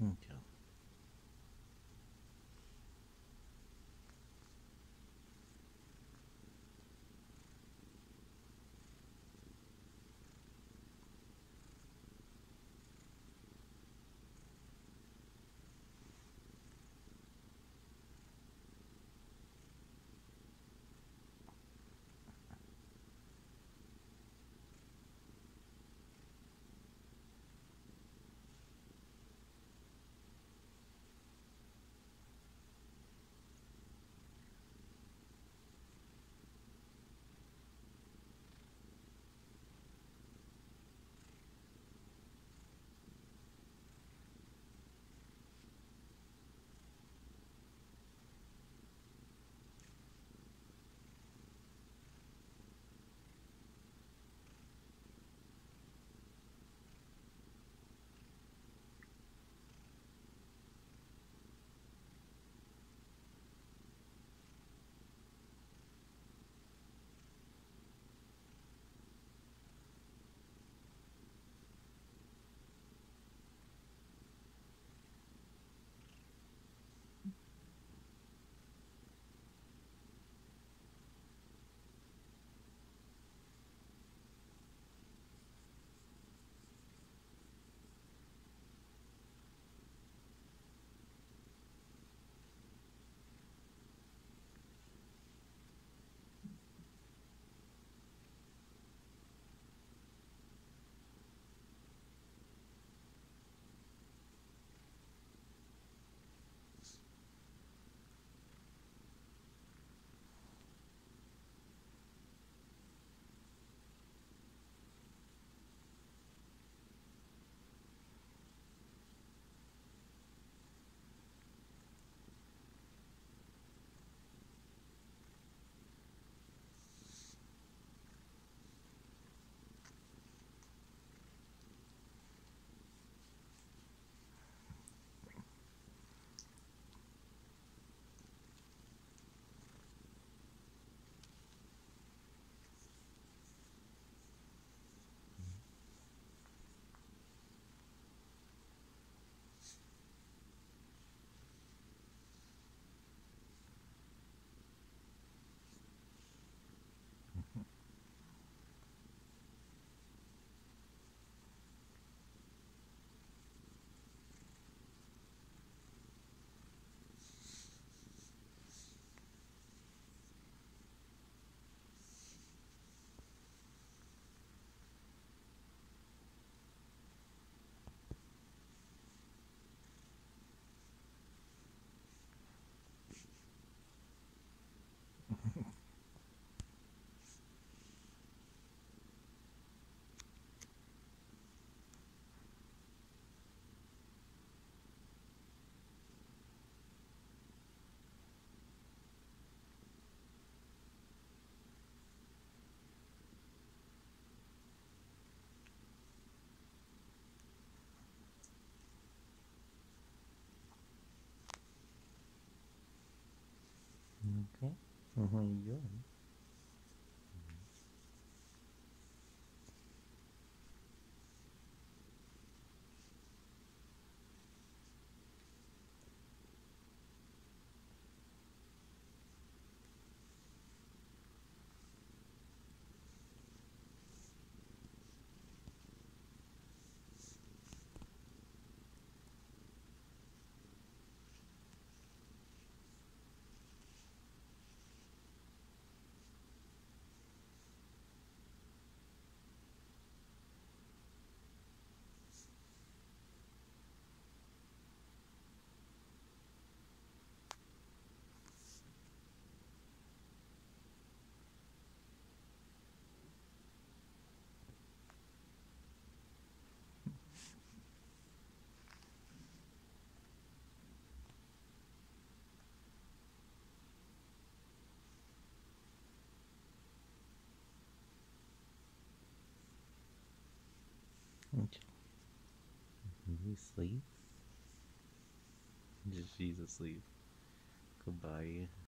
Okay. Yeah. Okay. So how are? Did he sleep? She's asleep. Goodbye.